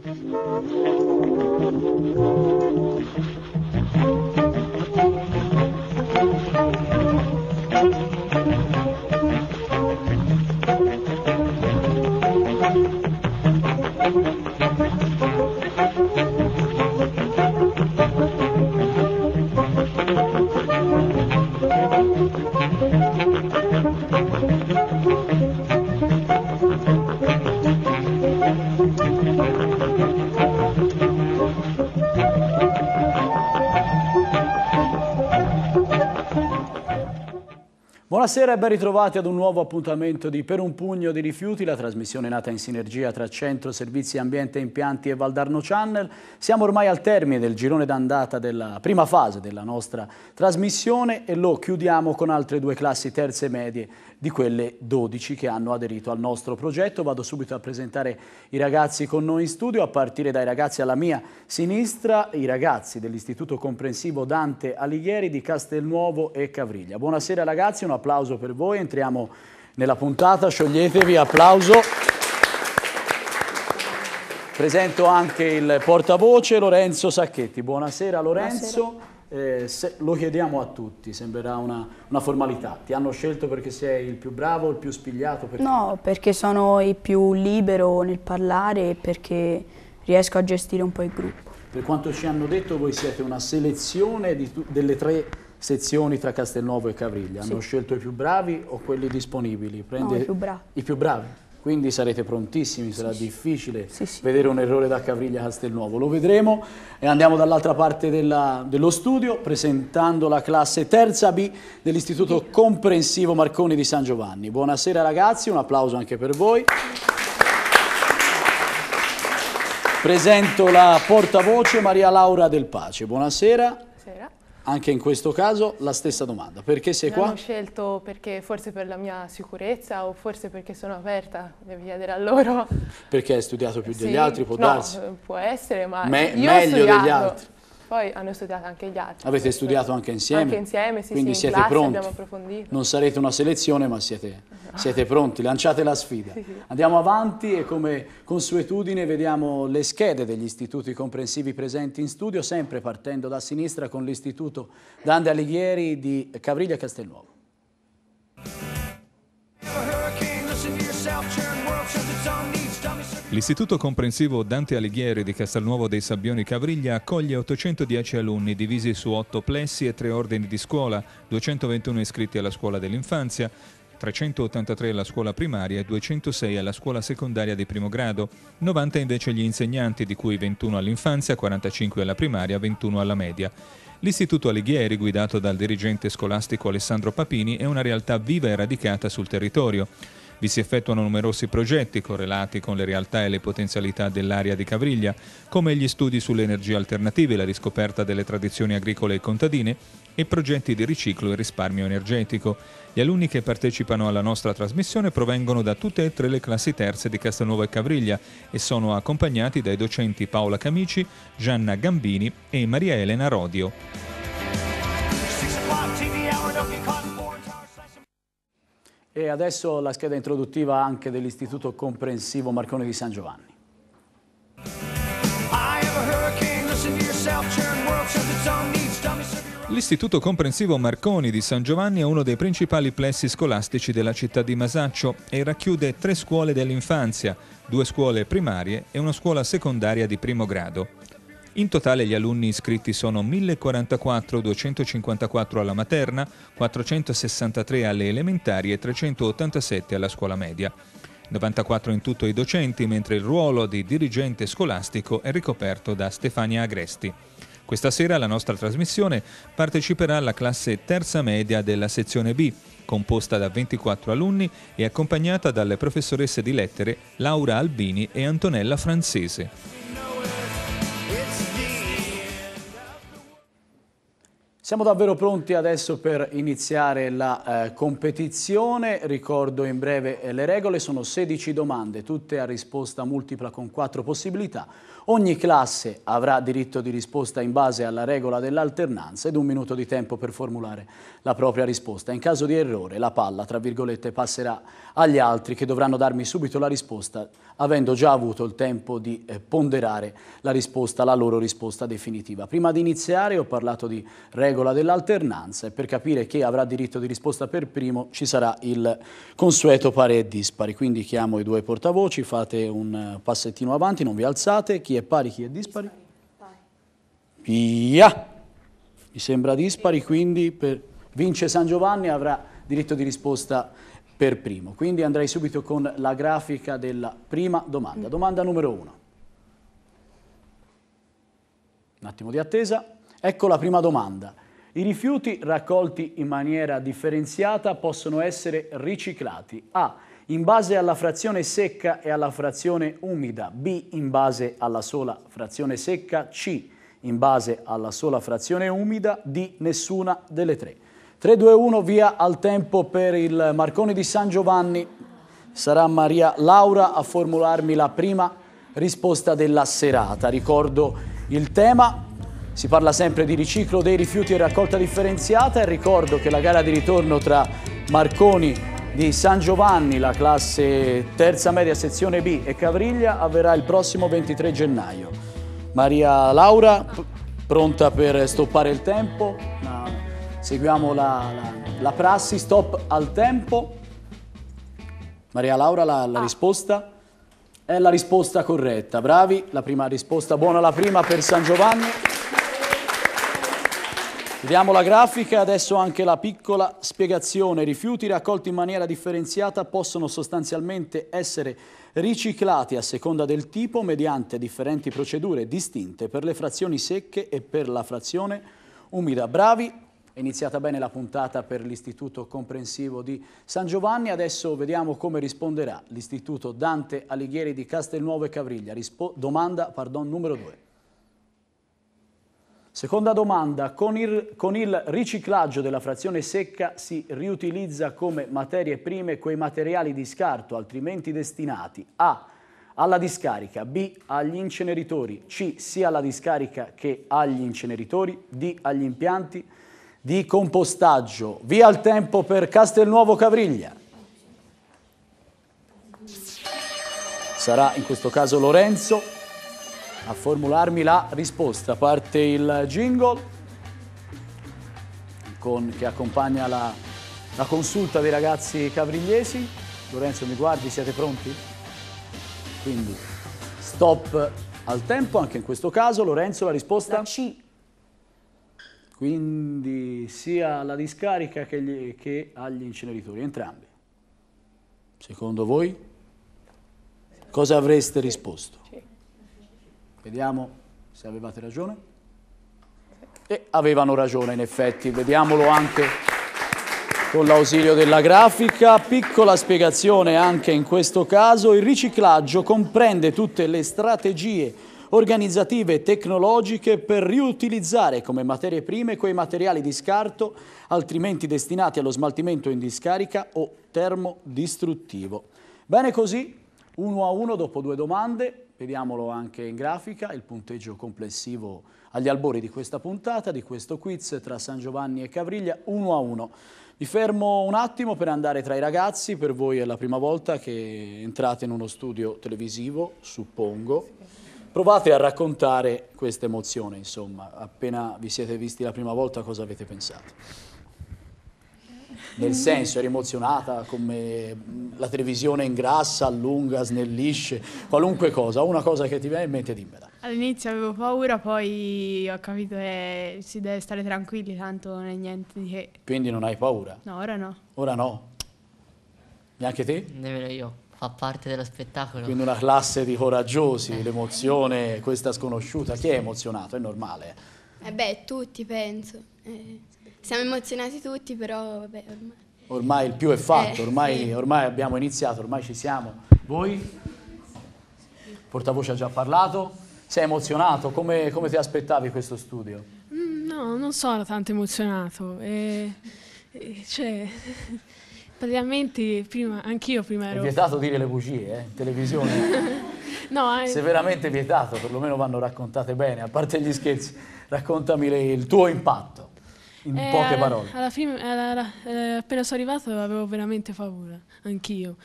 Thank you. Buonasera e ben ritrovati ad un nuovo appuntamento di Per un pugno di rifiuti, la trasmissione nata in sinergia tra Centro Servizi Ambiente e Impianti e Valdarno Channel. Siamo ormai al termine del girone d'andata della prima fase della nostra trasmissione e lo chiudiamo con altre due classi terze medie di quelle 12 che hanno aderito al nostro progetto. Vado subito a presentare i ragazzi con noi in studio, a partire dai ragazzi alla mia sinistra, i ragazzi dell'Istituto Comprensivo Dante Alighieri di Castelnuovo e Cavriglia. Buonasera ragazzi, un applauso per voi, entriamo nella puntata, scioglietevi, applauso. Presento anche il portavoce Lorenzo Sacchetti. Buonasera Lorenzo. Buonasera eh, lo chiediamo a tutti, sembrerà una, una, formalità. Ti hanno scelto perché sei il più bravo, il più spigliato? Perché? No, perché sono il più libero nel parlare e perché riesco a gestire un po' il gruppo. Per quanto ci hanno detto, voi siete una selezione delle tre sezioni tra Castelnuovo e Cavriglia. Hanno sì. scelto i più bravi o quelli disponibili? Prende no, i più bravi. I più bravi? Quindi sarete prontissimi, sarà sì, difficile sì, sì. vedere un errore da Cavriglia Castelnuovo. Lo vedremo e andiamo dall'altra parte della, dello studio presentando la classe terza B dell'Istituto Comprensivo Marconi di San Giovanni. Buonasera ragazzi, un applauso anche per voi. Presento la portavoce Maria Laura Del Pace. Buonasera. Anche in questo caso la stessa domanda, perché sei qua? Ho scelto perché forse per la mia sicurezza o forse perché sono aperta, devi chiedere a loro. Perché hai studiato più degli altri, può no, darsi? può essere, ma Me io meglio degli altri. Poi hanno studiato anche gli altri. Avete questo. studiato anche insieme? Anche insieme, sì, Quindi sì, siete classe pronti. abbiamo approfondito. Non sarete una selezione, ma siete, no. siete pronti, lanciate la sfida. Sì, sì. Andiamo avanti e come consuetudine vediamo le schede degli istituti comprensivi presenti in studio, sempre partendo da sinistra con l'istituto Dante Alighieri di Cavriglia Castelnuovo. L'Istituto Comprensivo Dante Alighieri di Castelnuovo dei Sabbioni Cavriglia accoglie 810 alunni divisi su 8 plessi e 3 ordini di scuola, 221 iscritti alla scuola dell'infanzia, 383 alla scuola primaria e 206 alla scuola secondaria di primo grado, 90 invece gli insegnanti, di cui 21 all'infanzia, 45 alla primaria, 21 alla media. L'Istituto Alighieri, guidato dal dirigente scolastico Alessandro Papini, è una realtà viva e radicata sul territorio. Vi si effettuano numerosi progetti correlati con le realtà e le potenzialità dell'area di Cavriglia, come gli studi sulle energie alternative, la riscoperta delle tradizioni agricole e contadine e progetti di riciclo e risparmio energetico. Gli alunni che partecipano alla nostra trasmissione provengono da tutte e tre le classi terze di Castelnuovo e Cavriglia e sono accompagnati dai docenti Paola Camici, Gianna Gambini e Maria Elena Rodio. E adesso la scheda introduttiva anche dell'Istituto Comprensivo Marconi di San Giovanni. L'Istituto Comprensivo Marconi di San Giovanni è uno dei principali plessi scolastici della città di Masaccio e racchiude tre scuole dell'infanzia, due scuole primarie e una scuola secondaria di primo grado. In totale gli alunni iscritti sono 1044, 254 alla materna, 463 alle elementari e 387 alla scuola media. 94 in tutto i docenti, mentre il ruolo di dirigente scolastico è ricoperto da Stefania Agresti. Questa sera alla nostra trasmissione parteciperà la classe terza media della sezione B, composta da 24 alunni e accompagnata dalle professoresse di lettere Laura Albini e Antonella Siamo davvero pronti adesso per iniziare la eh, competizione. Ricordo in breve eh, le regole, sono 16 domande, tutte a risposta multipla con 4 possibilità. Ogni classe avrà diritto di risposta in base alla regola dell'alternanza ed un minuto di tempo per formulare la propria risposta. In caso di errore la palla, tra virgolette, passerà agli altri che dovranno darmi subito la risposta avendo già avuto il tempo di eh, ponderare la risposta, la loro risposta definitiva. Prima di iniziare ho parlato di regola dell'alternanza e per capire chi avrà diritto di risposta per primo ci sarà il consueto pari e dispari. Quindi chiamo i due portavoci, fate un eh, passettino avanti, non vi alzate. Chi è pari, chi è dispari? Via! Mi sembra dispari, quindi per... vince San Giovanni avrà diritto di risposta per primo. Quindi andrei subito con la grafica della prima domanda. Domanda numero uno. Un attimo di attesa. Ecco la prima domanda. I rifiuti raccolti in maniera differenziata possono essere riciclati A. In base alla frazione secca e alla frazione umida. B. In base alla sola frazione secca. C. In base alla sola frazione umida. D. Nessuna delle tre. 3-2-1 via al tempo per il Marconi di San Giovanni. Sarà Maria Laura a formularmi la prima risposta della serata. Ricordo il tema, si parla sempre di riciclo dei rifiuti e raccolta differenziata e ricordo che la gara di ritorno tra Marconi di San Giovanni, la classe terza media sezione B e Cavriglia avverrà il prossimo 23 gennaio. Maria Laura, pronta per stoppare il tempo? Seguiamo la, la, la prassi, stop al tempo. Maria Laura, la, la ah. risposta? È la risposta corretta, bravi, la prima risposta buona la prima per San Giovanni. Vediamo la grafica, adesso anche la piccola spiegazione. Rifiuti raccolti in maniera differenziata possono sostanzialmente essere riciclati a seconda del tipo mediante differenti procedure distinte per le frazioni secche e per la frazione umida. Bravi, è iniziata bene la puntata per l'Istituto Comprensivo di San Giovanni, adesso vediamo come risponderà l'Istituto Dante Alighieri di Castelnuovo e Cavriglia. Rispo domanda pardon, numero 2. Seconda domanda, con il, con il, riciclaggio della frazione secca si riutilizza come materie prime quei materiali di scarto altrimenti destinati a alla discarica, B agli inceneritori, C sia alla discarica che agli inceneritori, D agli impianti di compostaggio. Via il tempo per Castelnuovo Cavriglia. Sarà in questo caso Lorenzo a formularmi la risposta. Parte il jingle con, che accompagna la, la consulta dei ragazzi cavrigliesi. Lorenzo mi guardi, siete pronti? Quindi stop al tempo anche in questo caso. Lorenzo la risposta? La C quindi sia alla discarica che, gli, che agli inceneritori, entrambi. Secondo voi cosa avreste risposto? Vediamo se avevate ragione. E avevano ragione in effetti, vediamolo anche con l'ausilio della grafica. Piccola spiegazione anche in questo caso, il riciclaggio comprende tutte le strategie organizzative e tecnologiche per riutilizzare come materie prime quei materiali di scarto altrimenti destinati allo smaltimento in discarica o termodistruttivo. Bene così, uno a uno dopo due domande, vediamolo anche in grafica, il punteggio complessivo agli albori di questa puntata, di questo quiz tra San Giovanni e Cavriglia, uno a uno. Mi fermo un attimo per andare tra i ragazzi, per voi è la prima volta che entrate in uno studio televisivo, suppongo. Provate a raccontare questa emozione, insomma, appena vi siete visti la prima volta cosa avete pensato? Nel senso, eri emozionata come la televisione ingrassa, allunga, snellisce, qualunque cosa, una cosa che ti viene in mente dimmela. All'inizio avevo paura, poi ho capito che si deve stare tranquilli, tanto non è niente di che. Quindi non hai paura? No, ora no. Ora no? Neanche te? Nemmeno io fa parte dello spettacolo. Quindi una classe di coraggiosi, eh. l'emozione, questa sconosciuta. Chi è emozionato? È normale. Eh beh, tutti penso. Eh, siamo emozionati tutti, però vabbè, ormai. Ormai il più è fatto, eh, ormai, sì. ormai abbiamo iniziato, ormai ci siamo. Voi? Portavoce ha già parlato? Sei emozionato? Come, come ti aspettavi questo studio? Mm, no, No, non sono tanto emozionato. E, e, cioè, praticamente prima, anch'io prima ero... È vietato dire le bugie, eh, in televisione. no, eh, Severamente vietato, perlomeno vanno raccontate bene, a parte gli scherzi. Raccontami le- il tuo impatto, in eh, poche alla- parole. alla fine- alla- eh, appena sono arrivato avevo veramente paura, anch'io.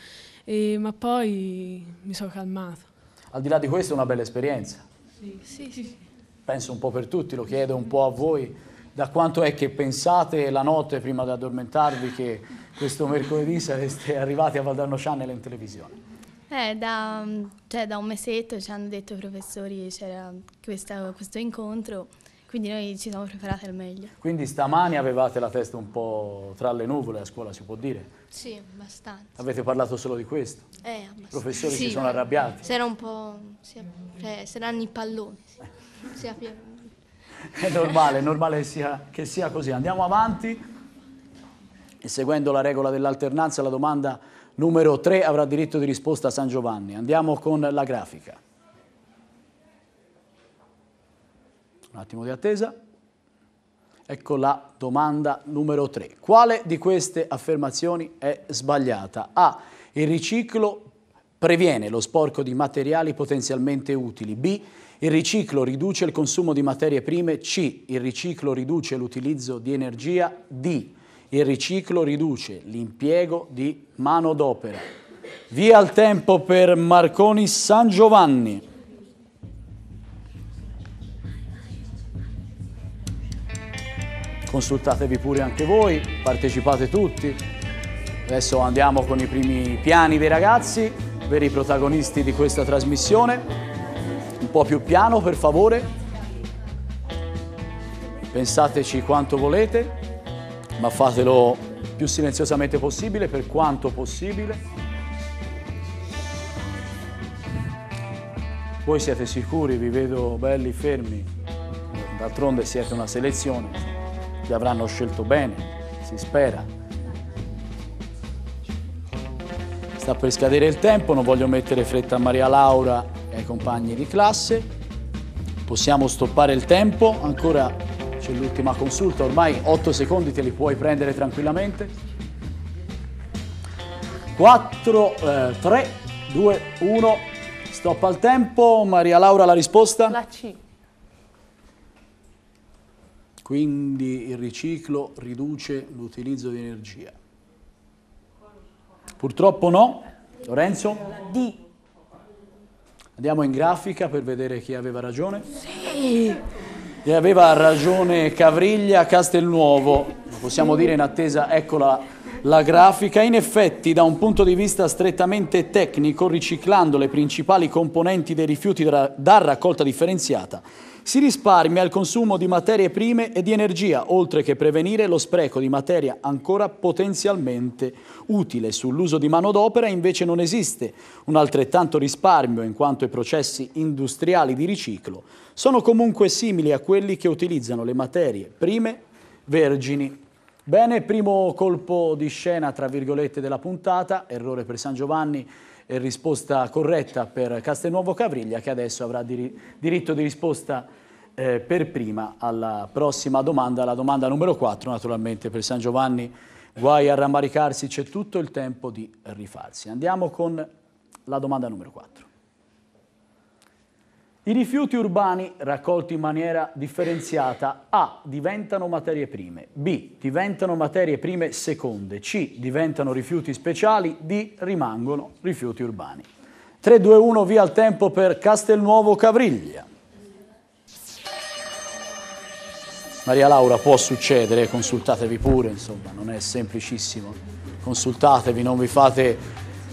Ma poi mi sono calmato. Al di là di questo è una bella esperienza. Sì, sì, sì. penso un po' per tutti, lo chiedo un po' a voi, da quanto è che pensate la notte prima di addormentarvi che questo mercoledì sareste arrivati a Valdarno Channel in televisione? Eh, da, cioè, da un mesetto ci hanno detto i professori c'era questa- questo incontro, quindi noi ci siamo preparati al meglio. Quindi stamani avevate la testa un po' tra le nuvole a scuola, si può dire? Sì, abbastanza. Avete parlato solo di questo? Eh, abbastanza. I professori Sì, si sono arrabbiati? C'era un po'... si- cioè, saranno i palloni. Si appia- È normale, è normale che sia, che sia così. Andiamo avanti e seguendo la regola dell'alternanza la domanda numero 3 avrà diritto di risposta a San Giovanni. Andiamo con la grafica. Un attimo di attesa. Ecco la domanda numero 3. Quale di queste affermazioni è sbagliata? A. Il riciclo previene lo sporco di materiali potenzialmente utili. B. Il riciclo riduce il consumo di materie prime. C. Il riciclo riduce l'utilizzo di energia. D. Il riciclo riduce l'impiego di manodopera. Via il tempo per Marconi San Giovanni. Consultatevi pure anche voi, partecipate tutti. Adesso andiamo con i primi piani dei ragazzi, veri protagonisti di questa trasmissione. Un po' più piano, per favore. Pensateci quanto volete, ma fatelo più silenziosamente possibile, per quanto possibile. Voi siete sicuri, vi vedo belli fermi, d'altronde siete una selezione, vi avranno scelto bene, si spera. Sta per scadere il tempo, non voglio mettere fretta a Maria Laura e ai compagni di classe. Possiamo stoppare il tempo, ancora c'è l'ultima consulta, ormai 8 secondi te li puoi prendere tranquillamente. 4, 3, 2, 1, stop al tempo. Maria Laura la risposta? La C. Quindi il riciclo riduce l'utilizzo di energia. Purtroppo no. Lorenzo? D. Andiamo in grafica per vedere chi aveva ragione. E aveva ragione Cavriglia Castelnuovo, possiamo dire in attesa, ecco la, grafica. In effetti, da un punto di vista strettamente tecnico, riciclando le principali componenti dei rifiuti da raccolta differenziata, si risparmia il consumo di materie prime e di energia, oltre che prevenire lo spreco di materia ancora potenzialmente utile. Sull'uso di manodopera invece non esiste un altrettanto risparmio, in quanto i processi industriali di riciclo sono comunque simili a quelli che utilizzano le materie prime vergini. Bene, primo colpo di scena, tra virgolette, della puntata, errore per San Giovanni e risposta corretta per Castelnuovo Cavriglia, che adesso avrà diri- diritto di risposta eh, per prima alla prossima domanda, la domanda numero 4, naturalmente per San Giovanni. Guai a rammaricarsi, c'è tutto il tempo di rifarsi. Andiamo con la domanda numero 4. I rifiuti urbani raccolti in maniera differenziata A. diventano materie prime, B. diventano materie prime seconde, C. diventano rifiuti speciali, D. rimangono rifiuti urbani. 3, 2, 1, via il tempo per Castelnuovo Cavriglia. Maria Laura, può succedere, consultatevi pure, insomma, non è semplicissimo. Consultatevi, non vi fate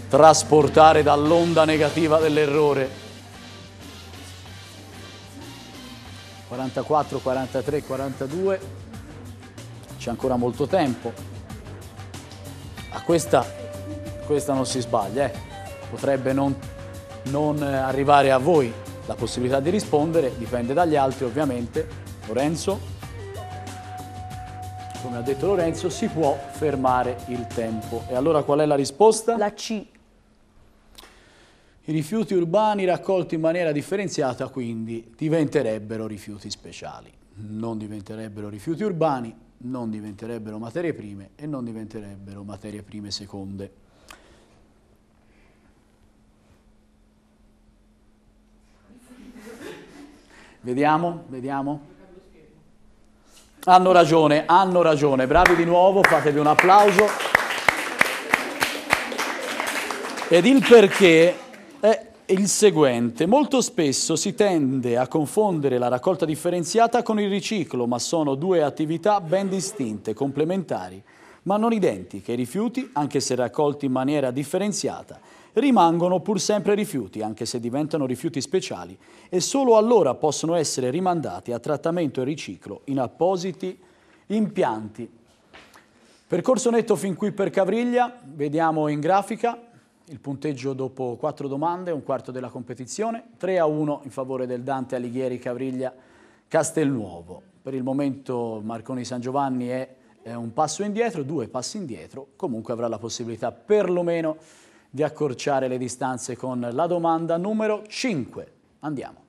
trasportare dall'onda negativa dell'errore. 44, 43, 42, c'è ancora molto tempo. A questa, questa non si sbaglia, eh. potrebbe non, non eh, arrivare a voi la possibilità di rispondere, dipende dagli altri ovviamente. Lorenzo, come ha detto Lorenzo, si può fermare il tempo. E allora qual è la risposta? La C. I rifiuti urbani raccolti in maniera differenziata quindi diventerebbero rifiuti speciali. non diventerebbero rifiuti urbani, non diventerebbero materie prime e non diventerebbero materie prime seconde. Vediamo, vediamo. Hanno ragione, hanno ragione. Bravi di nuovo, fatevi un applauso. Ed il perché è il seguente. Molto spesso si tende a confondere la raccolta differenziata con il riciclo, ma sono due attività ben distinte, complementari, ma non identiche. I rifiuti, anche se raccolti in maniera differenziata, rimangono pur sempre rifiuti, anche se diventano rifiuti speciali, e solo allora possono essere rimandati a trattamento e riciclo in appositi impianti. Percorso netto fin qui per Cavriglia, vediamo in grafica il punteggio dopo quattro domande, un quarto della competizione, 3 a 1 in favore del Dante Alighieri Cavriglia Castelnuovo. Per il momento Marconi San Giovanni è, è un passo indietro, due passi indietro, comunque avrà la possibilità perlomeno di accorciare le distanze con la domanda numero 5. Andiamo.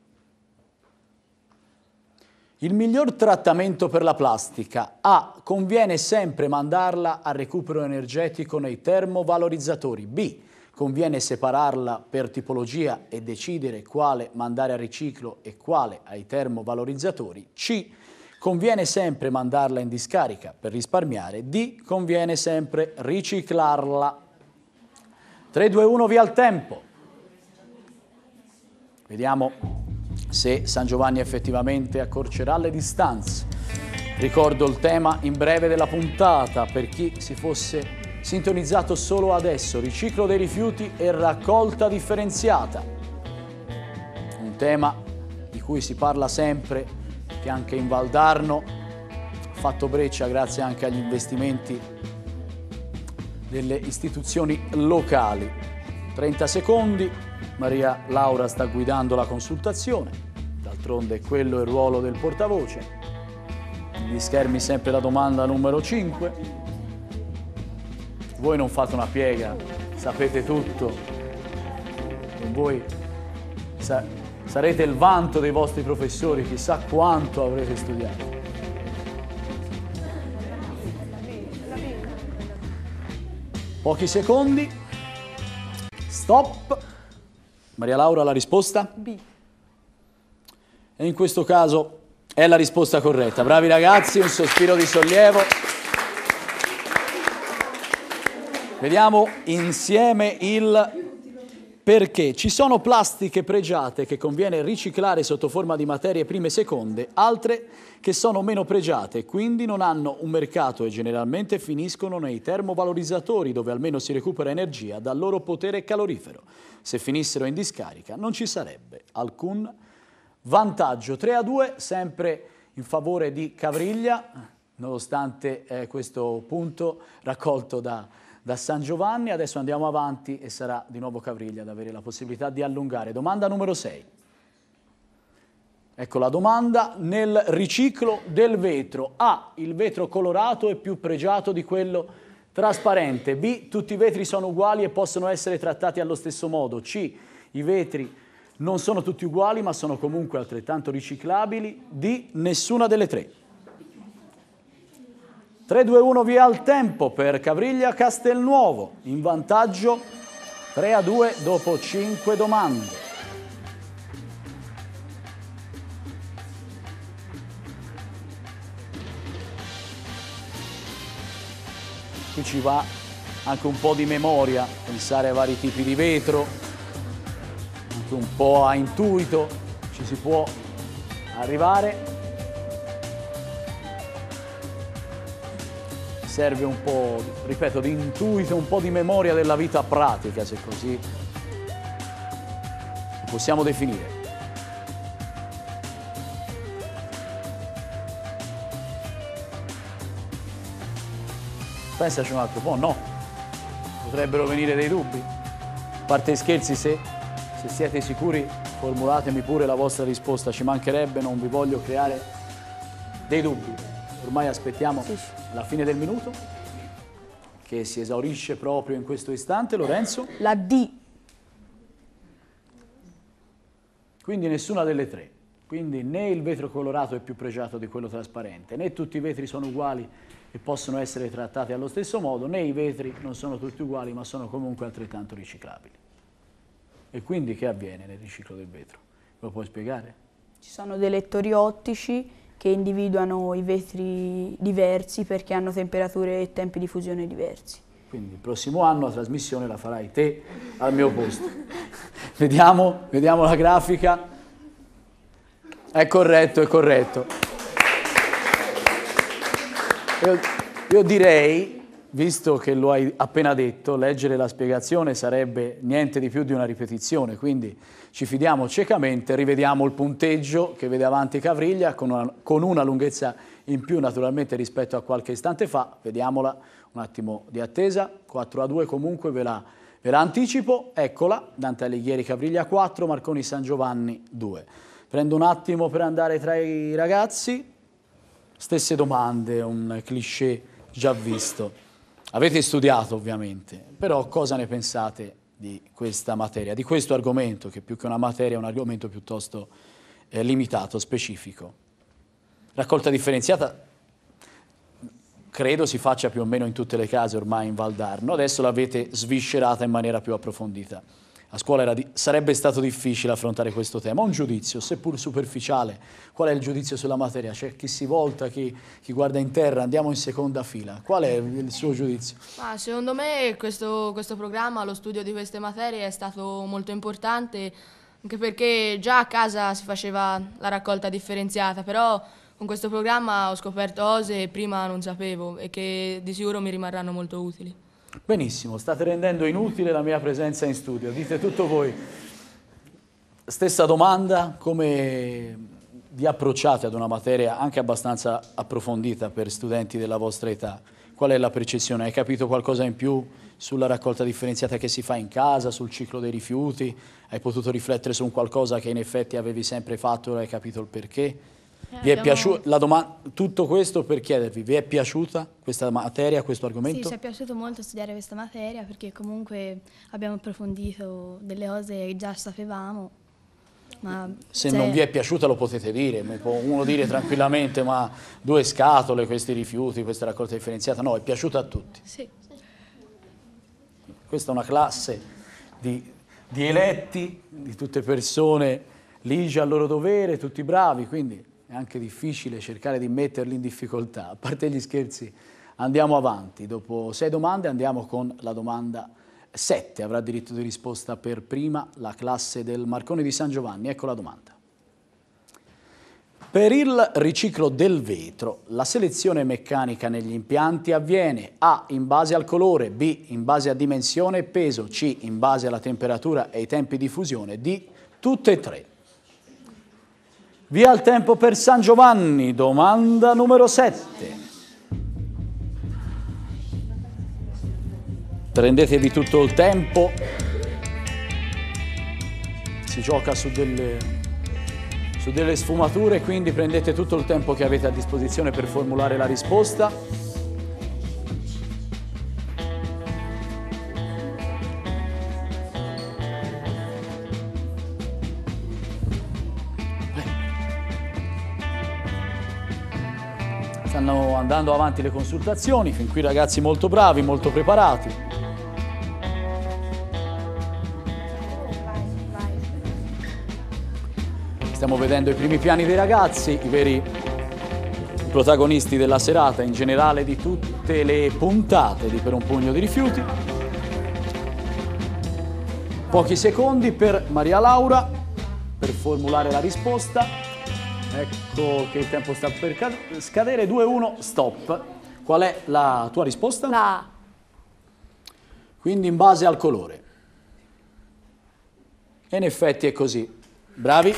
Il miglior trattamento per la plastica A. Conviene sempre mandarla a recupero energetico nei termovalorizzatori. B conviene separarla per tipologia e decidere quale mandare a riciclo e quale ai termovalorizzatori. C. Conviene sempre mandarla in discarica per risparmiare. D. Conviene sempre riciclarla. 3, 2, 1, via il tempo. Vediamo se San Giovanni effettivamente accorcerà le distanze. Ricordo il tema in breve della puntata per chi si fosse sintonizzato solo adesso, riciclo dei rifiuti e raccolta differenziata. Un tema di cui si parla sempre, che anche in Valdarno ha fatto breccia grazie anche agli investimenti delle istituzioni locali. 30 secondi, Maria Laura sta guidando la consultazione, d'altronde quello è il ruolo del portavoce. Gli schermi sempre la domanda numero 5 voi non fate una piega, sapete tutto, voi sa sarete il vanto dei vostri professori, chissà quanto avrete studiato. Pochi secondi, stop. Maria Laura, la risposta? B. E in questo caso è la risposta corretta. Bravi ragazzi, un sospiro di sollievo. Vediamo insieme il perché. Ci sono plastiche pregiate che conviene riciclare sotto forma di materie prime seconde, altre che sono meno pregiate, quindi non hanno un mercato e generalmente finiscono nei termovalorizzatori dove almeno si recupera energia dal loro potere calorifero. Se finissero in discarica non ci sarebbe alcun vantaggio. 3 a 2, sempre in favore di Cavriglia, nonostante eh, questo punto raccolto da da San Giovanni, adesso andiamo avanti e sarà di nuovo Cavriglia ad avere la possibilità di allungare. Domanda numero 6. Ecco la domanda, nel riciclo del vetro, A, il vetro colorato è più pregiato di quello trasparente, B, tutti i vetri sono uguali e possono essere trattati allo stesso modo, C, i vetri non sono tutti uguali ma sono comunque altrettanto riciclabili, D, nessuna delle tre. 3-2-1 via al tempo per Cavriglia Castelnuovo, in vantaggio 3-2 dopo 5 domande. Qui ci va anche un po' di memoria, pensare ai vari tipi di vetro, anche un po' a intuito, ci si può arrivare serve un po', ripeto, di intuito, un po' di memoria della vita pratica, se così possiamo definire. Pensaci un altro po', no. Potrebbero venire dei dubbi. A parte scherzi, se, se siete sicuri, formulatemi pure la vostra risposta, ci mancherebbe, non vi voglio creare dei dubbi ormai aspettiamo sì. la fine del minuto che si esaurisce proprio in questo istante. Lorenzo? La D. Quindi nessuna delle tre. Quindi né il vetro colorato è più pregiato di quello trasparente, né tutti i vetri sono uguali e possono essere trattati allo stesso modo, né i vetri non sono tutti uguali ma sono comunque altrettanto riciclabili. E quindi che avviene nel riciclo del vetro? Lo puoi spiegare? Ci sono dei lettori ottici che individuano i vetri diversi perché hanno temperature e tempi di fusione diversi. Quindi il prossimo anno la trasmissione la farai te al mio posto. vediamo, vediamo la grafica. È corretto, è corretto. Io, io direi visto che lo hai appena detto, leggere la spiegazione sarebbe niente di più di una ripetizione, quindi ci fidiamo ciecamente, rivediamo il punteggio che vede avanti Cavriglia con una, con una lunghezza in più naturalmente rispetto a qualche istante fa, vediamola, un attimo di attesa, 4 a 2 comunque ve la, ve la anticipo, eccola, Dante Alighieri Cavriglia 4, Marconi San Giovanni 2. Prendo un attimo per andare tra i ragazzi, stesse domande, un cliché già visto. Avete studiato ovviamente, però cosa ne pensate di questa materia, di questo argomento, che più che una materia è un argomento piuttosto eh, limitato, specifico? Raccolta differenziata credo si faccia più o meno in tutte le case ormai in Valdarno, adesso l'avete sviscerata in maniera più approfondita a scuola sarebbe stato difficile affrontare questo tema. Un giudizio, seppur superficiale, qual è il giudizio sulla materia? C'è chi si volta, chi, chi, guarda in terra, andiamo in seconda fila. Qual è il suo giudizio? Ah, secondo me questo, questo programma, lo studio di queste materie è stato molto importante, anche perché già a casa si faceva la raccolta differenziata, però con questo programma ho scoperto cose che prima non sapevo e che di sicuro mi rimarranno molto utili. Benissimo, state rendendo inutile la mia presenza in studio, dite tutto voi. Stessa domanda, come vi approcciate ad una materia anche abbastanza approfondita per studenti della vostra età? Qual è la percezione? Hai capito qualcosa in più sulla raccolta differenziata che si fa in casa, sul ciclo dei rifiuti? Hai potuto riflettere su un qualcosa che in effetti avevi sempre fatto e hai capito il perché? Eh, vi è piaciuta tutto questo per chiedervi, vi è piaciuta questa materia, questo argomento? Sì, ci è piaciuto molto studiare questa materia perché comunque abbiamo approfondito delle cose che già sapevamo. Se non vi è piaciuta lo potete dire, può uno dire tranquillamente ma due scatole, questi rifiuti, questa raccolta differenziata, no, è piaciuta a tutti. Sì. Questa è una classe di, di eletti, di tutte persone ligie al loro dovere, tutti bravi, quindi è anche difficile cercare di metterli in difficoltà. A parte gli scherzi, andiamo avanti. Dopo sei domande andiamo con la domanda 7. Avrà diritto di risposta per prima la classe del Marconi di San Giovanni. Ecco la domanda. Per il riciclo del vetro, la selezione meccanica negli impianti avviene A in base al colore, B in base a dimensione e peso, C in base alla temperatura e ai tempi di fusione, D tutte e tre. Via il tempo per San Giovanni, domanda numero 7. Prendetevi tutto il tempo, si gioca su delle, su delle sfumature, quindi prendete tutto il tempo che avete a disposizione per formulare la risposta. Andando avanti le consultazioni, fin qui ragazzi molto bravi, molto preparati. Stiamo vedendo i primi piani dei ragazzi, i veri protagonisti della serata, in generale di tutte le puntate di Per un pugno di rifiuti. Pochi secondi per Maria Laura per formulare la risposta. Ecco che il tempo sta per scadere. 2-1, stop. Qual è la tua risposta? La A. Quindi in base al colore. E in effetti è così. Bravi.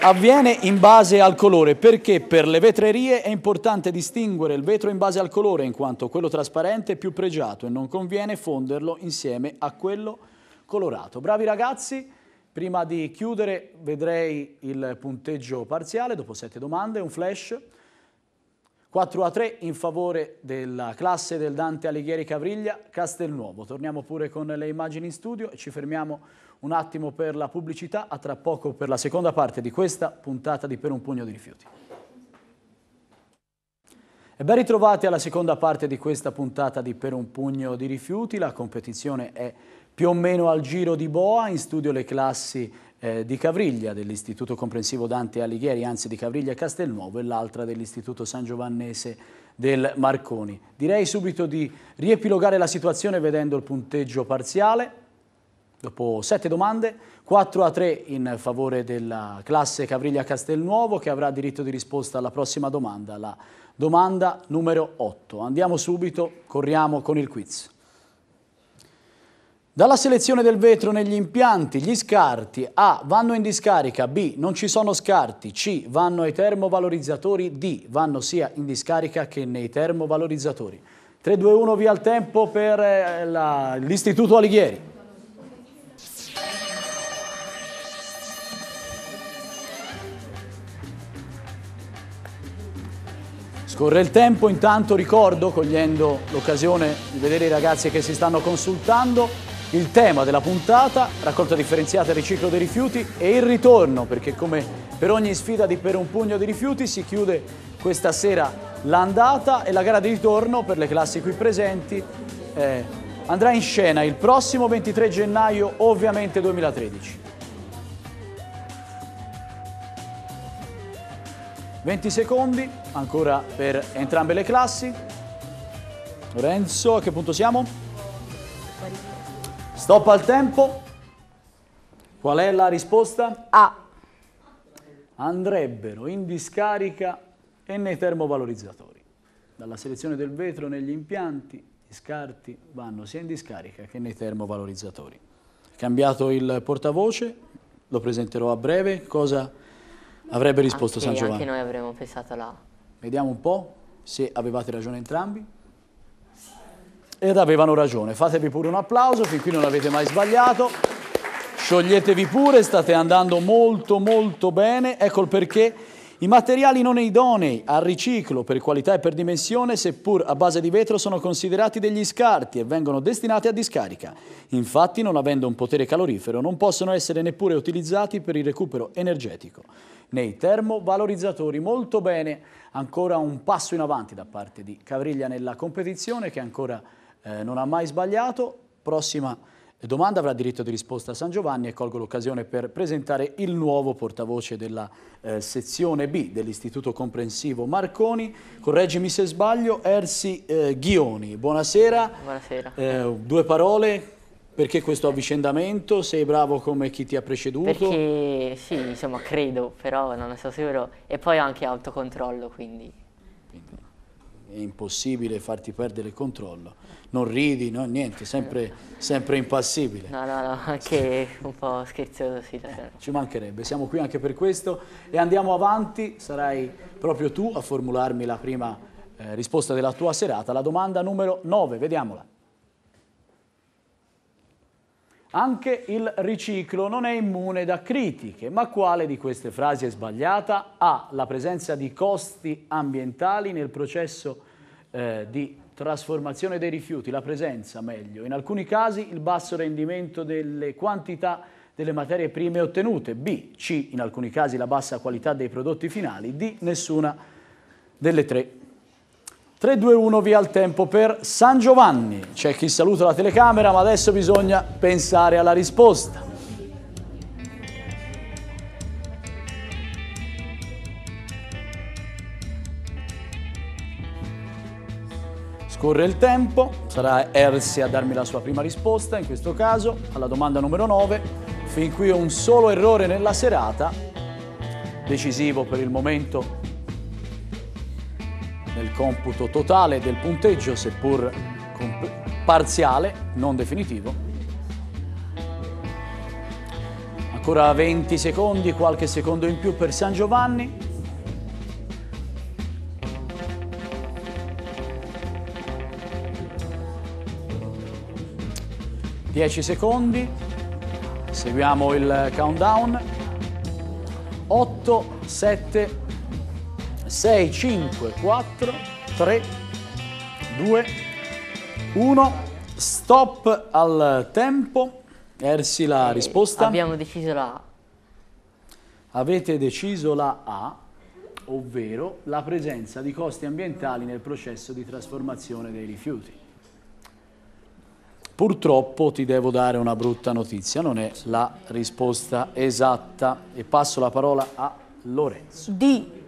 Avviene in base al colore perché per le vetrerie è importante distinguere il vetro in base al colore in quanto quello trasparente è più pregiato e non conviene fonderlo insieme a quello colorato. Bravi ragazzi. Prima di chiudere vedrei il punteggio parziale, dopo sette domande, un flash. 4 a 3 in favore della classe del Dante Alighieri Cavriglia Castelnuovo. Torniamo pure con le immagini in studio e ci fermiamo un attimo per la pubblicità, a tra poco per la seconda parte di questa puntata di Per un pugno di rifiuti. E ben ritrovati alla seconda parte di questa puntata di Per un pugno di rifiuti. La competizione è più o meno al giro di boa, in studio le classi eh, di Cavriglia dell'Istituto Comprensivo Dante Alighieri, anzi di Cavriglia Castelnuovo e l'altra dell'Istituto San Giovannese del Marconi. Direi subito di riepilogare la situazione vedendo il punteggio parziale. Dopo sette domande, 4 a 3 in favore della classe Cavriglia Castelnuovo che avrà diritto di risposta alla prossima domanda, la domanda numero 8. Andiamo subito, corriamo con il quiz. Dalla selezione del vetro negli impianti, gli scarti A vanno in discarica, B non ci sono scarti, C vanno ai termovalorizzatori, D vanno sia in discarica che nei termovalorizzatori. 3, 2, 1, via il tempo per eh, l'Istituto Alighieri. Scorre il tempo, intanto ricordo, cogliendo l'occasione di vedere i ragazzi che si stanno consultando, il tema della puntata, raccolta differenziata e riciclo dei rifiuti e il ritorno, perché come per ogni sfida di Per un pugno di rifiuti si chiude questa sera l'andata e la gara di ritorno per le classi qui presenti eh, andrà in scena il prossimo 23 gennaio, ovviamente 2013. 20 secondi ancora per entrambe le classi. Lorenzo, a che punto siamo? Stop al tempo. Qual è la risposta? A. Andrebbero in discarica e nei termovalorizzatori. Dalla selezione del vetro negli impianti, gli scarti vanno sia in discarica che nei termovalorizzatori. Cambiato il portavoce, lo presenterò a breve. Cosa avrebbe risposto anche, San Giovanni? Anche noi avremmo pensato là. Vediamo un po' se avevate ragione entrambi ed avevano ragione. Fatevi pure un applauso, fin qui non avete mai sbagliato. Scioglietevi pure, state andando molto molto bene. Ecco il perché i materiali non idonei al riciclo per qualità e per dimensione, seppur a base di vetro, sono considerati degli scarti e vengono destinati a discarica. Infatti, non avendo un potere calorifero, non possono essere neppure utilizzati per il recupero energetico. Nei termovalorizzatori, molto bene, ancora un passo in avanti da parte di Cavriglia nella competizione che ancora eh, non ha mai sbagliato. Prossima domanda avrà diritto di risposta a San Giovanni e colgo l'occasione per presentare il nuovo portavoce della eh, sezione B dell'Istituto Comprensivo Marconi. Correggimi se sbaglio, Ersi eh, Ghioni. Buonasera. Buonasera. Eh, due parole, perché questo avvicendamento? Sei bravo come chi ti ha preceduto? Perché sì, insomma, credo, però non ne sono sicuro. E poi anche autocontrollo, quindi è impossibile farti perdere il controllo. Non ridi, no, niente, sempre, sempre impassibile. No, no, no, anche un po' scherzoso, sì. Ci mancherebbe, siamo qui anche per questo e andiamo avanti, sarai proprio tu a formularmi la prima eh, risposta della tua serata, la domanda numero 9, vediamola. Anche il riciclo non è immune da critiche, ma quale di queste frasi è sbagliata? A. La presenza di costi ambientali nel processo eh, di trasformazione dei rifiuti, la presenza meglio. In alcuni casi il basso rendimento delle quantità delle materie prime ottenute. B. C. In alcuni casi la bassa qualità dei prodotti finali. D. Nessuna delle tre. 3, 2, 1, via il tempo per San Giovanni. C'è chi saluta la telecamera, ma adesso bisogna pensare alla risposta. Scorre il tempo, sarà Ersi a darmi la sua prima risposta, in questo caso, alla domanda numero 9. Fin qui un solo errore nella serata, decisivo per il momento nel computo totale del punteggio, seppur parziale, non definitivo. Ancora 20 secondi, qualche secondo in più per San Giovanni. Dieci secondi, seguiamo il countdown. 8, 7, 6, 5, 4, 3, 2, 1. Stop al tempo. Ersi la Eh, risposta. Abbiamo deciso la A. Avete deciso la A, ovvero la presenza di costi ambientali nel processo di trasformazione dei rifiuti. Purtroppo ti devo dare una brutta notizia, non è la risposta esatta e passo la parola a Lorenzo. D.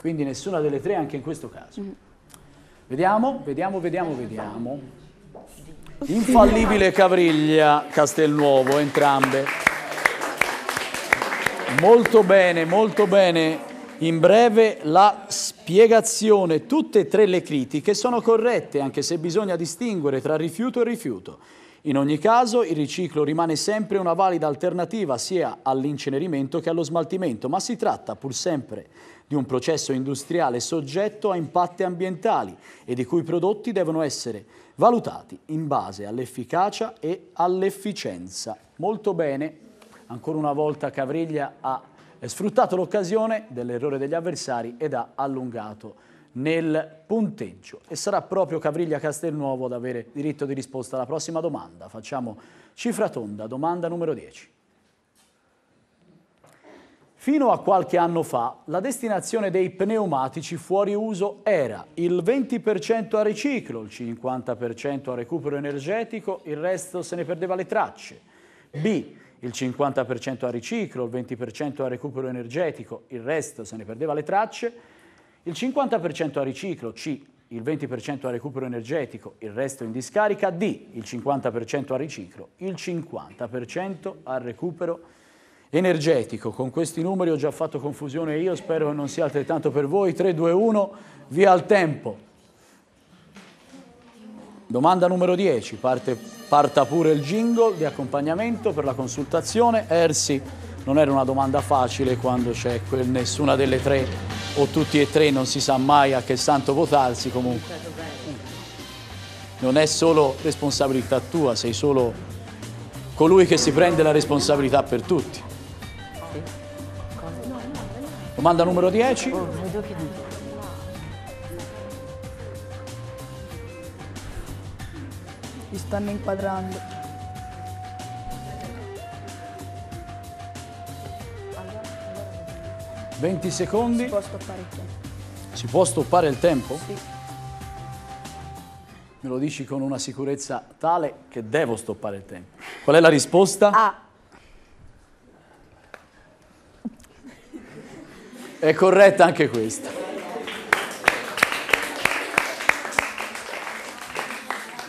Quindi nessuna delle tre anche in questo caso. Vediamo, vediamo, vediamo, vediamo. Infallibile Cavriglia, Castelnuovo, entrambe. Molto bene, molto bene. In breve la spiegazione, tutte e tre le critiche sono corrette, anche se bisogna distinguere tra rifiuto e rifiuto. In ogni caso il riciclo rimane sempre una valida alternativa sia all'incenerimento che allo smaltimento, ma si tratta pur sempre di un processo industriale soggetto a impatti ambientali e di cui prodotti devono essere valutati in base all'efficacia e all'efficienza. Molto bene, ancora una volta Cavriglia ha sfruttato l'occasione dell'errore degli avversari ed ha allungato nel punteggio. E sarà proprio Cavriglia Castelnuovo ad avere diritto di risposta alla prossima domanda. Facciamo cifra tonda, domanda numero 10. Fino a qualche anno fa la destinazione dei pneumatici fuori uso era il 20% a riciclo, il 50% a recupero energetico, il resto se ne perdeva le tracce. B, il 50% a riciclo, il 20% a recupero energetico, il resto se ne perdeva le tracce. Il 50% a riciclo, C, il 20% a recupero energetico, il resto in discarica, D, il 50% a riciclo, il 50% al recupero energetico. Con questi numeri ho già fatto confusione io, spero che non sia altrettanto per voi. 3, 2, 1, via al tempo. Domanda numero 10, parte, parta pure il jingle di accompagnamento per la consultazione. Ersi, non era una domanda facile quando c'è nessuna delle tre o tutti e tre, non si sa mai a che santo votarsi comunque. Non è solo responsabilità tua, sei solo colui che si prende la responsabilità per tutti. Domanda numero 10. Li stanno inquadrando. Venti secondi. Si può stoppare il tempo. Si può stoppare il tempo? Sì. Me lo dici con una sicurezza tale che devo stoppare il tempo. Qual è la risposta? A. È corretta anche questa.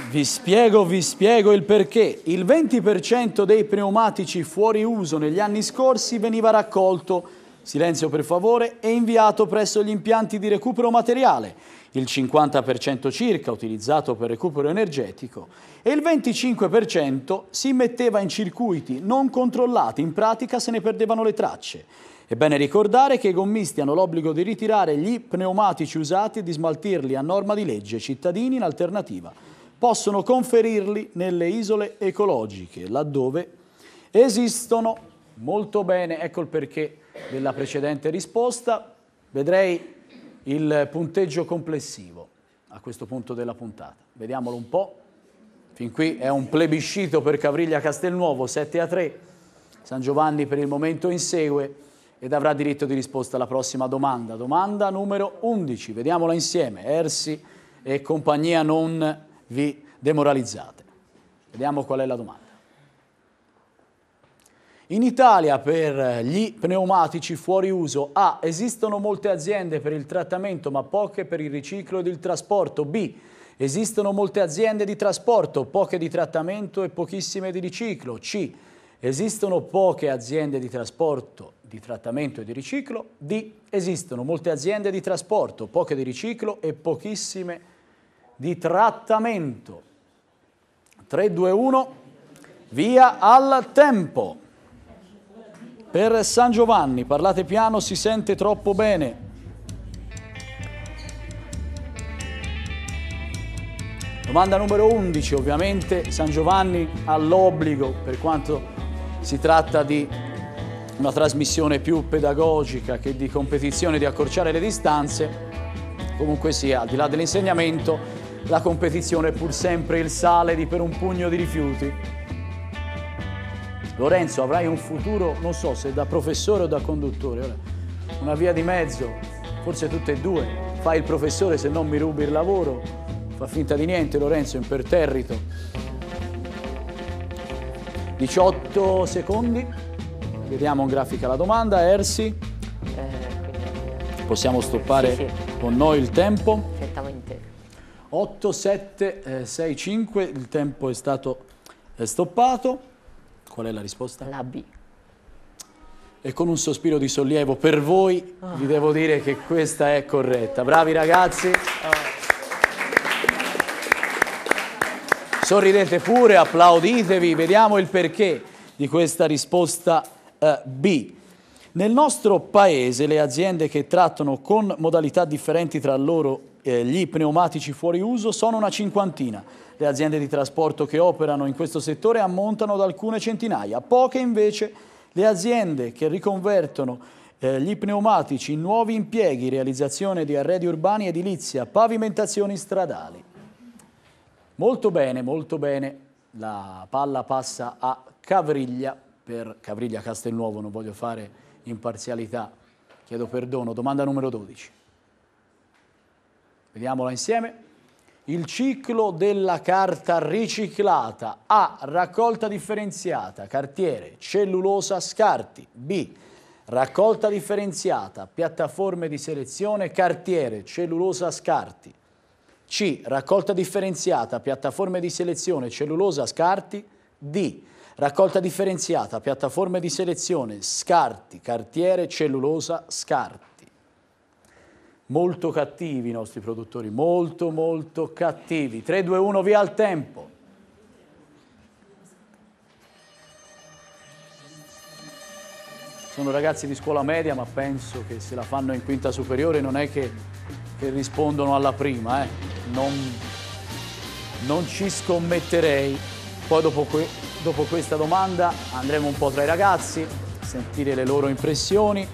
Vi spiego, vi spiego il perché. Il 20% dei pneumatici fuori uso negli anni scorsi veniva raccolto, silenzio per favore, e inviato presso gli impianti di recupero materiale, il 50% circa utilizzato per recupero energetico e il 25% si metteva in circuiti non controllati, in pratica se ne perdevano le tracce. È bene ricordare che i gommisti hanno l'obbligo di ritirare gli pneumatici usati e di smaltirli a norma di legge. I cittadini, in alternativa, possono conferirli nelle isole ecologiche, laddove esistono. Molto bene, ecco il perché della precedente risposta. Vedrei il punteggio complessivo a questo punto della puntata. Vediamolo un po'. Fin qui è un plebiscito per Cavriglia Castelnuovo, 7 a 3. San Giovanni per il momento insegue ed avrà diritto di risposta alla prossima domanda. Domanda numero 11, vediamola insieme. Ersi e compagnia non vi demoralizzate. Vediamo qual è la domanda. In Italia per gli pneumatici fuori uso A. Esistono molte aziende per il trattamento ma poche per il riciclo ed il trasporto. B. Esistono molte aziende di trasporto, poche di trattamento e pochissime di riciclo. C. Esistono poche aziende di trasporto, di trattamento e di riciclo. D. Esistono molte aziende di trasporto, poche di riciclo e pochissime di trattamento. 3, 2, 1, via al tempo. Per San Giovanni, parlate piano, si sente troppo bene. Domanda numero 11, ovviamente San Giovanni ha l'obbligo, per quanto si tratta di una trasmissione più pedagogica che di competizione di accorciare le distanze, comunque sia, al di là dell'insegnamento, la competizione è pur sempre il sale di per un pugno di rifiuti. Lorenzo, avrai un futuro, non so se da professore o da conduttore, una via di mezzo, forse tutte e due. Fai il professore se non mi rubi il lavoro, fa finta di niente Lorenzo, imperterrito. 18 secondi, vediamo in grafica la domanda, Ersi. Eh, Possiamo stoppare Sì, con noi il tempo. certamente. 8, 7, 6, 5, il tempo è stato eh, stoppato. Qual è la risposta? La B. E con un sospiro di sollievo per voi vi devo dire che questa è corretta. Bravi ragazzi. Sorridete pure, applauditevi, vediamo il perché di questa risposta eh, B. Nel nostro paese le aziende che trattano con modalità differenti tra loro eh, gli pneumatici fuori uso sono una cinquantina. Le aziende di trasporto che operano in questo settore ammontano ad alcune centinaia, poche invece le aziende che riconvertono eh, gli pneumatici in nuovi impieghi, realizzazione di arredi urbani, edilizia, pavimentazioni stradali. Molto bene, molto bene. La palla passa a Cavriglia per Cavriglia Castelnuovo, non voglio fare imparzialità, chiedo perdono. Domanda numero 12. Vediamola insieme. Il ciclo della carta riciclata A. Raccolta differenziata, cartiere, cellulosa, scarti. B. Raccolta differenziata, piattaforme di selezione, cartiere, cellulosa, scarti. C. Raccolta differenziata, piattaforme di selezione, cellulosa, scarti. D. Raccolta differenziata, piattaforme di selezione, scarti, cartiere, cellulosa, scarti. Molto cattivi i nostri produttori, molto molto cattivi. 3, 2, 1, via al tempo. Sono ragazzi di scuola media, ma penso che se la fanno in quinta superiore non è che, che rispondono alla prima. eh. Non, non ci scommetterei. Poi dopo, que- dopo questa domanda andremo un po' tra i ragazzi, sentire le loro impressioni.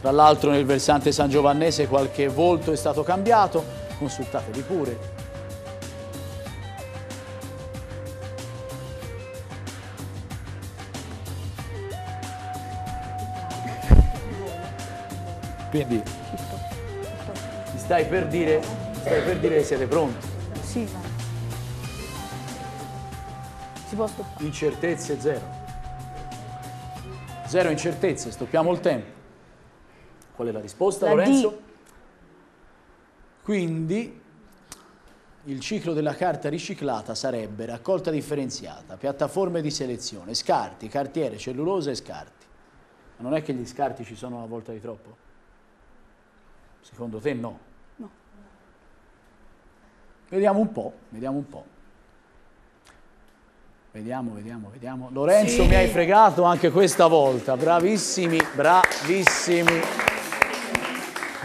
Tra l'altro nel versante San Giovannese qualche volto è stato cambiato, consultatevi pure. Quindi mi stai per dire, stai per dire che siete pronti. Sì, può stoppare. Incertezze zero. Zero incertezze, stoppiamo il tempo. Qual è la risposta, La D. Lorenzo? Quindi il ciclo della carta riciclata sarebbe raccolta differenziata, piattaforme di selezione, scarti, cartiere, cellulosa e scarti. Ma non è che gli scarti ci sono una volta di troppo? Secondo te no? No. Vediamo un po', vediamo un po'. Vediamo, vediamo, vediamo. Lorenzo mi hai fregato anche questa volta. Bravissimi, bravissimi.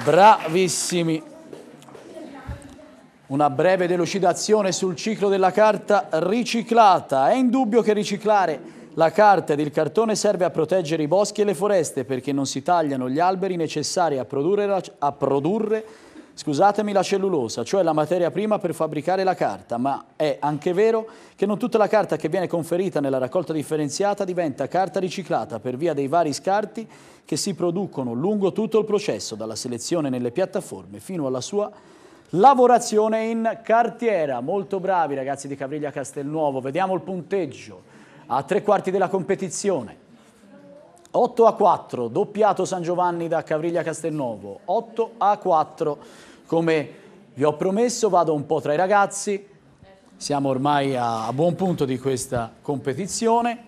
Bravissimi. Una breve delucidazione sul ciclo della carta riciclata. È indubbio che riciclare la carta ed il cartone serve a proteggere i boschi e le foreste perché non si tagliano gli alberi necessari a produrre, a produrre scusatemi, la cellulosa, cioè la materia prima per fabbricare la carta, ma è anche vero che non tutta la carta che viene conferita nella raccolta differenziata diventa carta riciclata per via dei vari scarti che si producono lungo tutto il processo, dalla selezione nelle piattaforme fino alla sua lavorazione in cartiera. Molto bravi ragazzi di Cavriglia Castelnuovo, vediamo il punteggio a tre quarti della competizione. 8 a 4, doppiato San Giovanni da Cavriglia Castelnuovo. 8 a 4, come vi ho promesso, vado un po' tra i ragazzi. Siamo ormai a, a buon punto di questa competizione.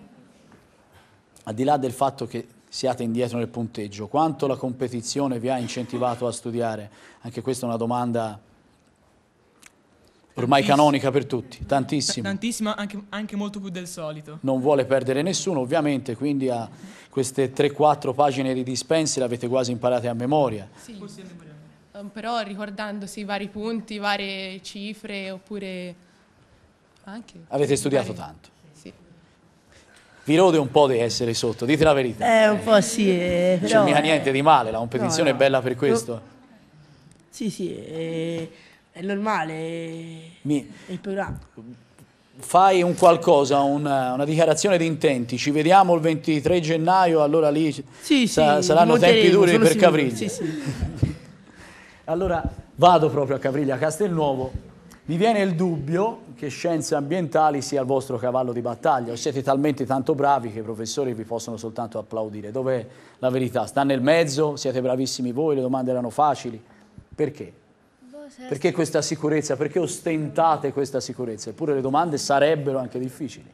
Al di là del fatto che siate indietro nel punteggio, quanto la competizione vi ha incentivato a studiare? Anche questa è una domanda ormai canonica per tutti, tantissimo. Tantissimo, anche, anche molto più del solito. non vuole perdere nessuno ovviamente, quindi a queste 3-4 pagine di dispense le avete quasi imparate a memoria. Sì. Um, però ricordandosi i vari punti, varie cifre oppure anche... Avete studiato vari- tanto. Sì. Vi rode un po' di essere sotto, dite la verità. Eh, un po' sì, eh, Non c'è mica niente di male, la competizione No, no. è bella per questo. Sì, sì, è, è normale, Mi- il programma. fai un qualcosa, una, una dichiarazione di intenti, ci vediamo il 23 gennaio, allora lì Sì, sa- sì, saranno tempi duri per Cavriglia. Sì, sì. Allora vado proprio a Cavriglia Castelnuovo. Mi viene il dubbio che scienze ambientali sia il vostro cavallo di battaglia, o siete talmente tanto bravi che i professori vi possono soltanto applaudire. Dov'è la verità? Sta nel mezzo? Siete bravissimi voi? Le domande erano facili? Perché? Perché questa sicurezza? Perché ostentate questa sicurezza? Eppure le domande sarebbero anche difficili.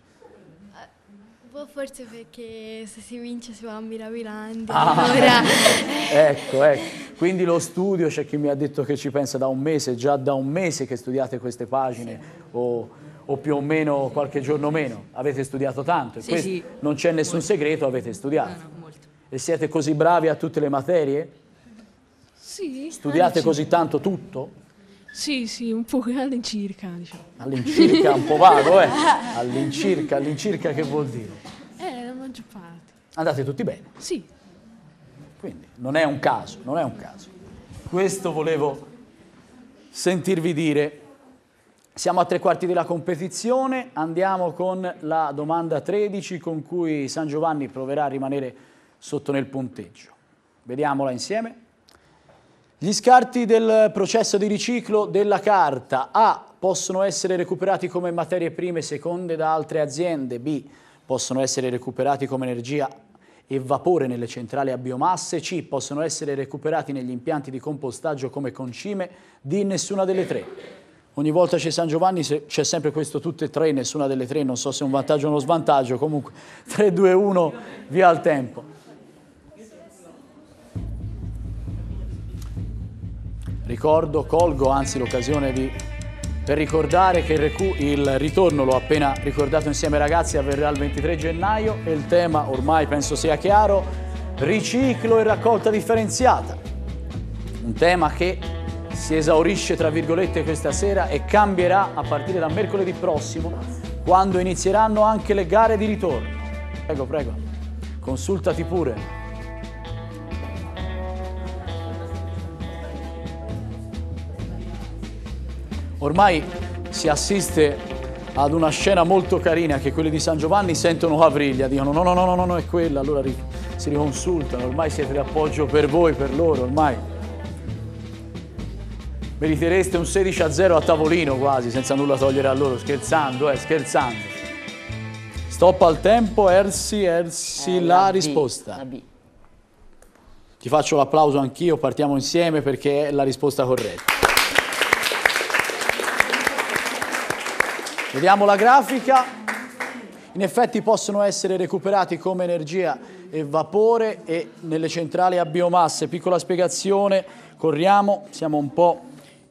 Boh, forse perché se si vince si va a Mirabilandia. Ah, Allora, ecco, ecco. Quindi lo studio, c'è chi mi ha detto che ci pensa da un mese, già da un mese che studiate queste pagine o, o più o meno qualche giorno meno. Avete studiato tanto e Sì, questo sì. non c'è nessun segreto, avete studiato. E siete così bravi a tutte le materie? Sì. Studiate così tanto tutto? Sì, sì, un po' all'incirca, diciamo. All'incirca un po' vago, eh? All'incirca, all'incirca che vuol dire? Eh, la maggior parte. Andate tutti bene. Sì. Quindi non è un caso, non è un caso. Questo volevo sentirvi dire. Siamo a tre quarti della competizione, andiamo con la domanda 13 con cui San Giovanni proverà a rimanere sotto nel punteggio. Vediamola insieme. Gli scarti del processo di riciclo della carta A possono essere recuperati come materie prime seconde da altre aziende, B possono essere recuperati come energia e vapore nelle centrali a biomasse, C possono essere recuperati negli impianti di compostaggio come concime, D nessuna delle tre. Ogni volta c'è San Giovanni c'è sempre questo tutte e tre, nessuna delle tre, non so se è un vantaggio o uno svantaggio, comunque 3, 2, 1, via al tempo. Ricordo, colgo anzi l'occasione per ricordare che il, il ritorno, l'ho appena ricordato insieme ai ragazzi, avverrà il 23 gennaio e il tema ormai penso sia chiaro, riciclo e raccolta differenziata. Un tema che si esaurisce tra virgolette questa sera e cambierà a partire da mercoledì prossimo quando inizieranno anche le gare di ritorno. Prego, prego, consultati pure. Ormai si assiste ad una scena molto carina che quelli di San Giovanni sentono Cavriglia, dicono no, no, no, no, no, no, è quella, allora si riconsultano, ormai siete d'appoggio per voi, per loro, ormai. Meritereste un 16 a 0 a tavolino quasi, senza nulla togliere a loro, scherzando, eh, scherzando. Stop al tempo, Ersi, Ersi, Eh, la, la B, risposta. la B. Ti faccio l'applauso anch'io, partiamo insieme perché è la risposta corretta. Vediamo la grafica. In effetti possono essere recuperati come energia e vapore e nelle centrali a biomasse. Piccola spiegazione, corriamo, siamo un po'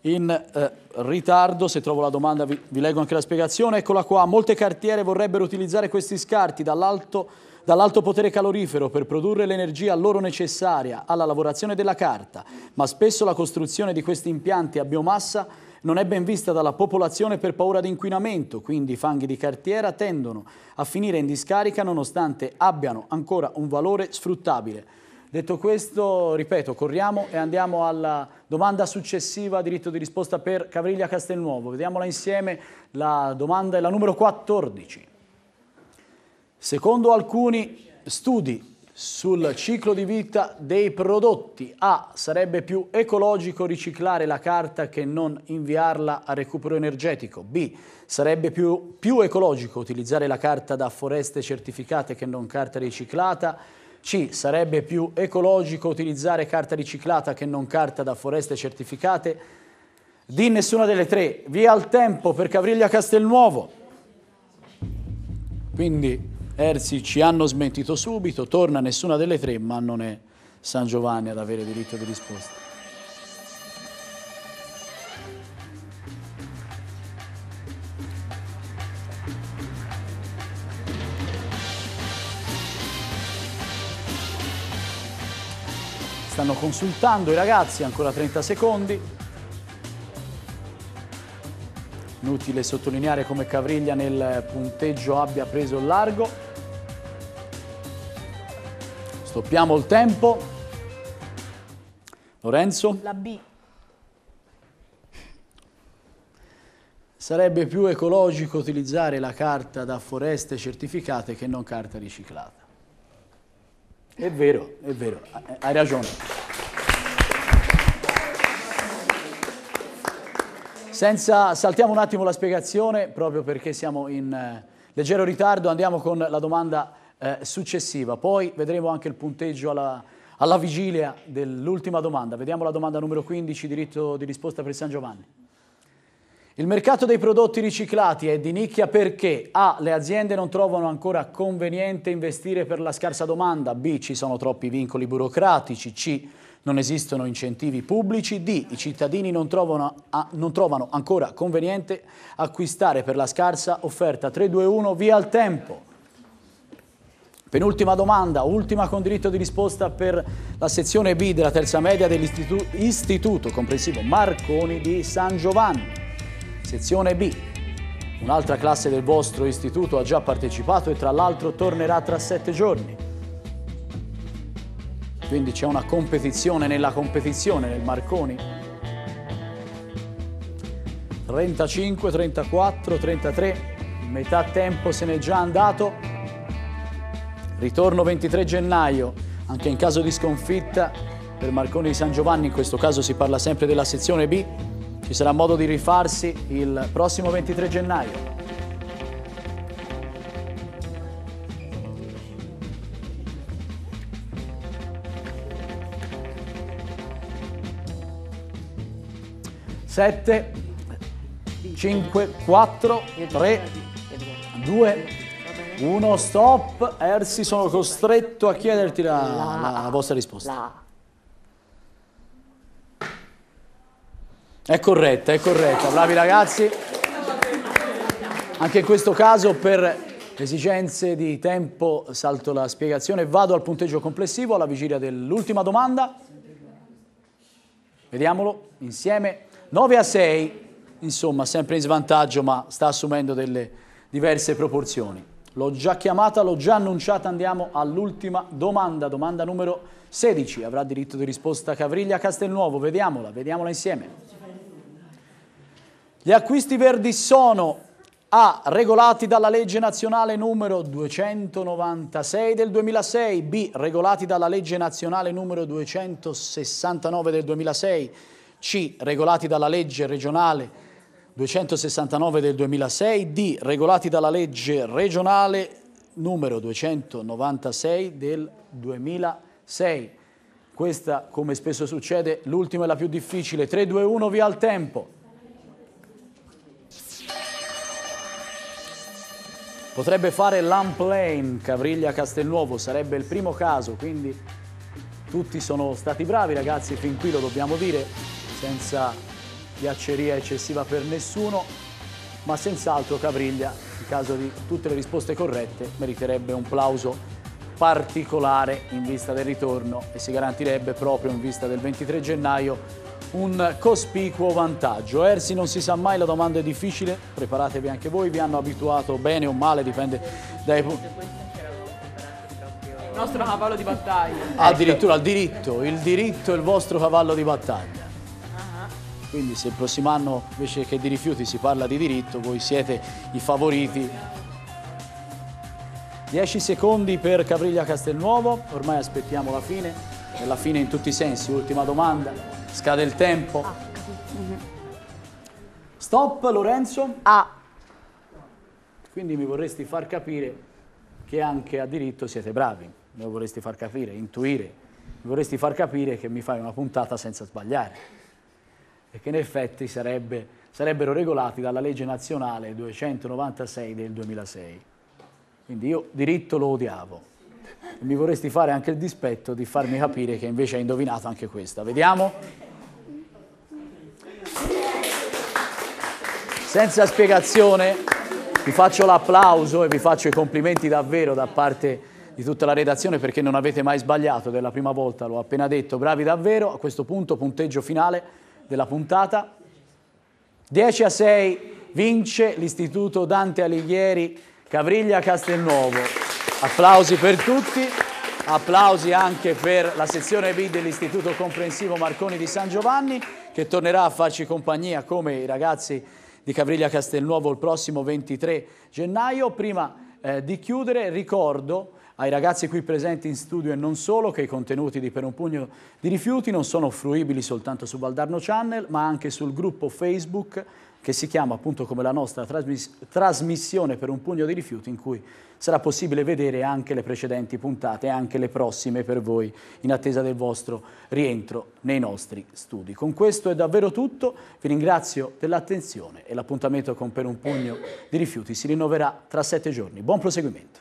in eh, ritardo, se trovo la domanda vi, vi leggo anche la spiegazione. Eccola qua, molte cartiere vorrebbero utilizzare questi scarti dall'alto, dall'alto potere calorifero per produrre l'energia loro necessaria alla lavorazione della carta, ma spesso la costruzione di questi impianti a biomassa non è ben vista dalla popolazione per paura di inquinamento, quindi i fanghi di cartiera tendono a finire in discarica nonostante abbiano ancora un valore sfruttabile. Detto questo, ripeto, corriamo e andiamo alla domanda successiva, diritto di risposta per Cavriglia Castelnuovo. Vediamola insieme, la domanda è la numero 14. Secondo alcuni studi sul ciclo di vita dei prodotti, A. Sarebbe più ecologico riciclare la carta che non inviarla a recupero energetico. B. Sarebbe più, più ecologico utilizzare la carta da foreste certificate che non carta riciclata. C. Sarebbe più ecologico utilizzare carta riciclata che non carta da foreste certificate. D. Nessuna delle tre. Via al tempo per Cavriglia Castelnuovo. Quindi Erzi ci hanno smentito subito, torna nessuna delle tre, ma non è San Giovanni ad avere diritto di risposta. Stanno consultando i ragazzi, ancora 30 secondi. Inutile sottolineare come Cavriglia nel punteggio abbia preso il largo. Stoppiamo il tempo. Lorenzo? La B. Sarebbe più ecologico utilizzare la carta da foreste certificate che non carta riciclata. È vero, è vero, hai ragione. Senza, saltiamo un attimo la spiegazione, proprio perché siamo in eh, leggero ritardo, andiamo con la domanda eh, successiva. Poi vedremo anche il punteggio alla, alla vigilia dell'ultima domanda. Vediamo la domanda numero 15, diritto di risposta per San Giovanni. Il mercato dei prodotti riciclati è di nicchia perché A. Le aziende non trovano ancora conveniente investire per la scarsa domanda, B. Ci sono troppi vincoli burocratici, C. Non esistono incentivi pubblici, D. I cittadini non trovano, a, non trovano ancora conveniente acquistare per la scarsa offerta. 3, 2, 1, via al tempo. Penultima domanda, ultima con diritto di risposta per la sezione B della terza media dell'Istituto Comprensivo Marconi di San Giovanni. Sezione B. Un'altra classe del vostro istituto ha già partecipato e tra l'altro tornerà tra sette giorni. Quindi c'è una competizione nella competizione nel Marconi. 35, 34, 33, metà tempo se n'è già andato. Ritorno 23 gennaio, anche in caso di sconfitta per Marconi di San Giovanni, in questo caso si parla sempre della sezione B, ci sarà modo di rifarsi il prossimo 23 gennaio. Sette, cinque, quattro, tre, due, uno, stop. Ersi, sono costretto a chiederti la, la, la vostra risposta. È corretta, è corretta, bravi ragazzi. Anche in questo caso per esigenze di tempo salto la spiegazione, vado al punteggio complessivo alla vigilia dell'ultima domanda. Vediamolo insieme. 9 a 6, insomma sempre in svantaggio ma sta assumendo delle diverse proporzioni. L'ho già chiamata, l'ho già annunciata, andiamo all'ultima domanda, domanda numero 16. Avrà diritto di risposta Cavriglia Castelnuovo, vediamola, vediamola insieme. Gli acquisti verdi sono A. Regolati dalla legge nazionale numero 296 del 2006, B. Regolati dalla legge nazionale numero 269 del 2006, C. Regolati dalla legge regionale 269 del 2006, D. Regolati dalla legge regionale numero 296 del 2006. Questa, come spesso succede, l'ultima è la più difficile. 3, 2, 1, via al tempo. Potrebbe fare l'unplane Cavriglia Castelnuovo, sarebbe il primo caso, quindi tutti sono stati bravi ragazzi, fin qui lo dobbiamo dire, senza piacceria eccessiva per nessuno, ma senz'altro Cavriglia, in caso di tutte le risposte corrette, meriterebbe un plauso particolare in vista del ritorno e si garantirebbe proprio in vista del 23 gennaio un cospicuo vantaggio. Ersi non si sa mai, la domanda è difficile, preparatevi anche voi, vi hanno abituato bene o male, dipende dai punti. Il nostro cavallo di battaglia. Addirittura il diritto, il diritto è il vostro cavallo di battaglia. Quindi se il prossimo anno invece che di rifiuti si parla di diritto, voi siete i favoriti. 10 secondi per Cavriglia Castelnuovo, ormai aspettiamo la fine, è la fine in tutti i sensi, ultima domanda. Scade il tempo. Ah, Stop, Lorenzo. A. Quindi mi vorresti far capire che anche a diritto siete bravi. Me lo vorresti far capire, intuire. Mi vorresti far capire che mi fai una puntata senza sbagliare. E che in effetti sarebbe, sarebbero regolati dalla legge nazionale 296 del 2006. Quindi io diritto lo odiavo. Mi vorresti fare anche il dispetto di farmi capire che invece hai indovinato anche questa. Vediamo. Senza spiegazione vi faccio l'applauso e vi faccio i complimenti davvero da parte di tutta la redazione perché non avete mai sbagliato della prima volta, l'ho appena detto, bravi davvero. A questo punto punteggio finale della puntata. 10 a 6 vince l'Istituto Dante Alighieri Cavriglia Castelnuovo. Applausi per tutti. Applausi anche per la sezione B dell'Istituto Comprensivo Marconi di San Giovanni che tornerà a farci compagnia come i ragazzi di Cavriglia Castelnuovo il prossimo 23 gennaio. Prima eh, di chiudere ricordo ai ragazzi qui presenti in studio e non solo che i contenuti di Per un pugno di rifiuti non sono fruibili soltanto su Valdarno Channel ma anche sul gruppo Facebook che si chiama appunto come la nostra trasmiss trasmissione per un pugno di rifiuti in cui sarà possibile vedere anche le precedenti puntate e anche le prossime per voi in attesa del vostro rientro nei nostri studi. Con questo è davvero tutto, vi ringrazio dell'attenzione e l'appuntamento con Per un pugno di rifiuti si rinnoverà tra sette giorni. Buon proseguimento.